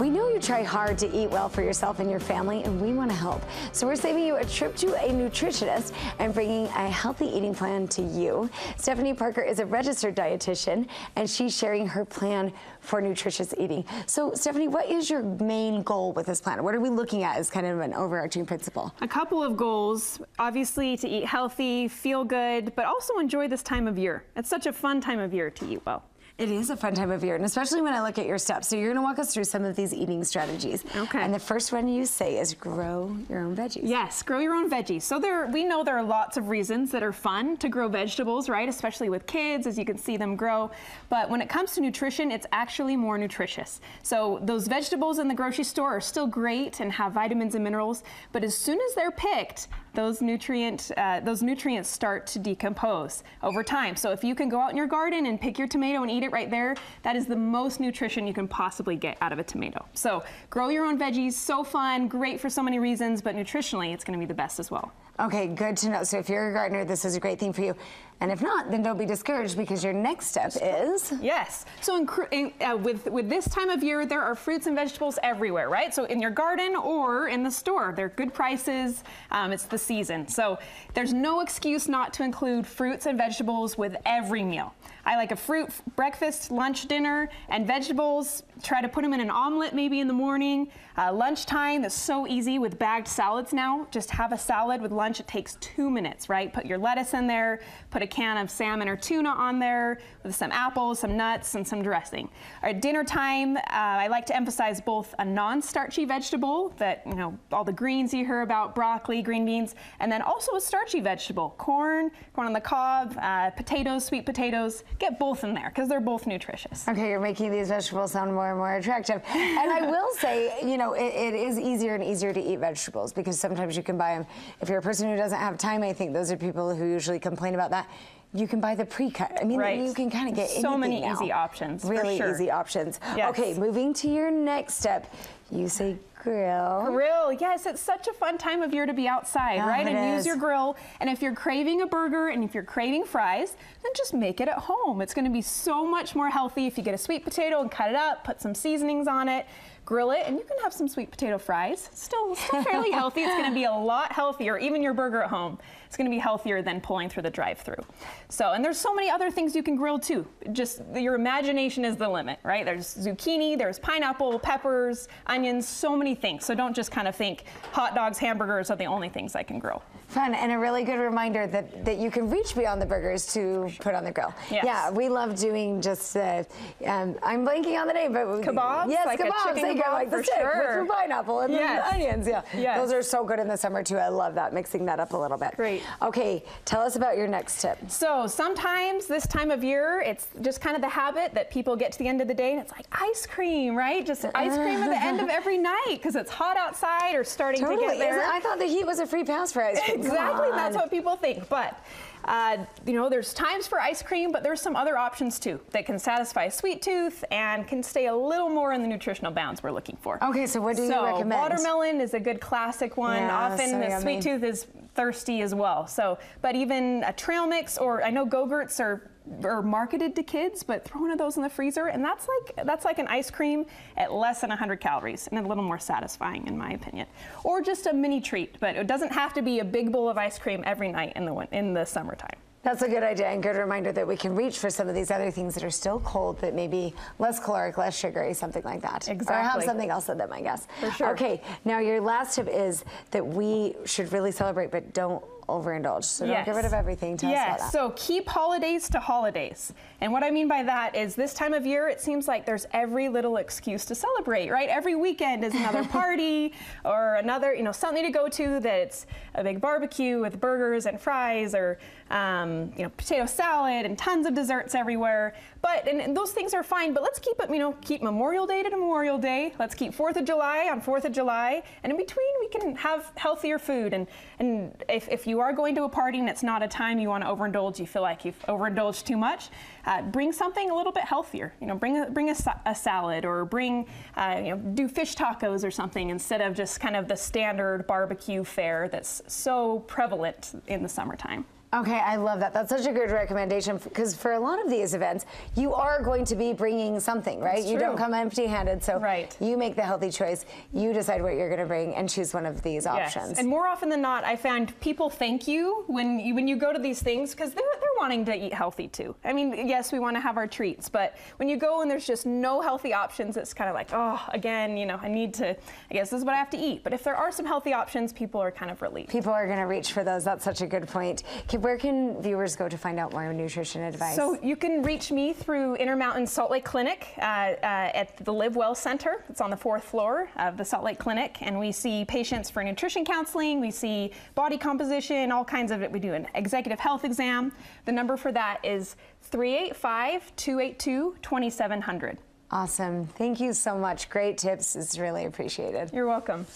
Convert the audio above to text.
We know you try hard to eat well for yourself and your family, and we want to help. So we're saving you a trip to a nutritionist and bringing a healthy eating plan to you. Stephanie Parker is a registered dietitian, and she's sharing her plan for nutritious eating. So, Stephanie, what is your main goal with this plan? What are we looking at as kind of an overarching principle? A couple of goals. Obviously, to eat healthy, feel good, but also enjoy this time of year. It's such a fun time of year to eat well. It is a fun time of year, and especially when I look at your steps. So you're going to walk us through some of these eating strategies. Okay. And the first one you say is grow your own veggies. Yes, grow your own veggies. So there, we know there are lots of reasons that are fun to grow vegetables, right? Especially with kids, as you can see them grow. But when it comes to nutrition, it's actually more nutritious. So those vegetables in the grocery store are still great and have vitamins and minerals, but as soon as they're picked, those nutrient uh, those nutrients start to decompose over time. So if you can go out in your garden and pick your tomato and eat it right there, that is the most nutrition you can possibly get out of a tomato. So grow your own veggies, so fun, great for so many reasons, but nutritionally it's gonna be the best as well. Okay, good to know. So if you're a gardener, this is a great thing for you. And if not, then don't be discouraged because your next step is yes. So in, in, uh, with with this time of year, there are fruits and vegetables everywhere, right? So in your garden or in the store, they're good prices. Um, it's the season, so there's no excuse not to include fruits and vegetables with every meal. I like a fruit breakfast, lunch, dinner, and vegetables. Try to put them in an omelet maybe in the morning. Uh, lunchtime is so easy with bagged salads now. Just have a salad with lunch. It takes two minutes, right? Put your lettuce in there, put a can of salmon or tuna on there with some apples, some nuts, and some dressing. At dinner time, uh, I like to emphasize both a non-starchy vegetable that, you know, all the greens you hear about, broccoli, green beans, and then also a starchy vegetable, corn, corn on the cob, uh, potatoes, sweet potatoes. Get both in there because they're both nutritious. Okay, you're making these vegetables sound more and more attractive. and I will say, you know, it, it is easier and easier to eat vegetables because sometimes you can buy them. If you're a person who doesn't have time, I think those are people who usually complain about that you can buy the pre-cut. I mean, right. you can kind of get so many now. easy options. Really sure. easy options. Yes. Okay, moving to your next step. You say grill. Grill, yes, it's such a fun time of year to be outside, right? And is. use your grill. And if you're craving a burger and if you're craving fries, then just make it at home. It's gonna be so much more healthy if you get a sweet potato and cut it up, put some seasonings on it, grill it, and you can have some sweet potato fries. Still, still fairly healthy. It's gonna be a lot healthier, even your burger at home. It's gonna be healthier than pulling through the drive-through. So, and there's so many other things you can grill too. Just your imagination is the limit, right? There's zucchini, there's pineapple, peppers, onions, so many things. So don't just kind of think hot dogs, hamburgers are the only things I can grill. Fun and a really good reminder that, that you can reach beyond the burgers to put on the grill. Yes. Yeah, we love doing just, uh, um, I'm blanking on the name, but kebabs. Yes, like kebabs. A chicken kebab like for the stick sure. with pineapple and yes. the onions. Yeah, yes. those are so good in the summer too. I love that mixing that up a little bit. Great. Okay, tell us about your next tip. So sometimes this time of year, it's just kind of the habit that people get to the end of the day and it's like ice cream, right? Just ice cream at the end of every night because it's hot outside or starting totally. to get there. I thought the heat was a free pass for ice cream. Exactly, that's what people think. But uh, you know, there's times for ice cream, but there's some other options too that can satisfy a sweet tooth and can stay a little more in the nutritional bounds we're looking for. Okay, so what do so you recommend? Watermelon is a good classic one. Yeah, Often so the yummy. sweet tooth is thirsty as well. So, but even a trail mix, or I know Go-Gurts are are marketed to kids, but throw one of those in the freezer, and that's like that's like an ice cream at less than 100 calories and a little more satisfying, in my opinion. Or just a mini treat, but it doesn't have to be a big bowl of ice cream every night in the in the summertime. That's a good idea and good reminder that we can reach for some of these other things that are still cold, but maybe less caloric, less sugary, something like that. Exactly. Or have something else in them, I guess. For sure. Okay, now your last tip is that we should really celebrate, but don't overindulge. So don't get rid of everything. Tell yes, so keep holidays to holidays. And what I mean by that is this time of year, it seems like there's every little excuse to celebrate, right? Every weekend is another party or another, you know, something to go to that's a big barbecue with burgers and fries or, um, you know, potato salad and tons of desserts everywhere. But, and, and those things are fine, but let's keep it, you know, keep Memorial Day to Memorial Day. Let's keep 4th of July on 4th of July. And in between, we can have healthier food. And, and if, if you are going to a party and it's not a time you want to overindulge, you feel like you've overindulged too much, uh, bring something a little bit healthier. You know, bring a, bring a, a salad or bring, uh, you know, do fish tacos or something instead of just kind of the standard barbecue fare that's so prevalent in the summertime. Okay, I love that. That's such a good recommendation because for a lot of these events, you are going to be bringing something, right? You don't come empty-handed, so Right. you make the healthy choice. You decide what you're going to bring and choose one of these options. Yes. And more often than not, I find people thank you when you when you go to these things because wanting to eat healthy too. I mean, yes, we want to have our treats, but when you go and there's just no healthy options, it's kind of like, oh, again, you know, I need to. I guess this is what I have to eat. But if there are some healthy options, people are kind of relieved. People are going to reach for those. That's such a good point. Where can viewers go to find out more nutrition advice? So you can reach me through Intermountain Salt Lake Clinic uh, uh, at the Live Well Center. It's on the fourth floor of the Salt Lake Clinic, and we see patients for nutrition counseling. We see body composition, all kinds of it. We do an executive health exam. The number for that is 385-282-2700. awesome. Thank you so much. Great tips. It's really appreciated. You're welcome.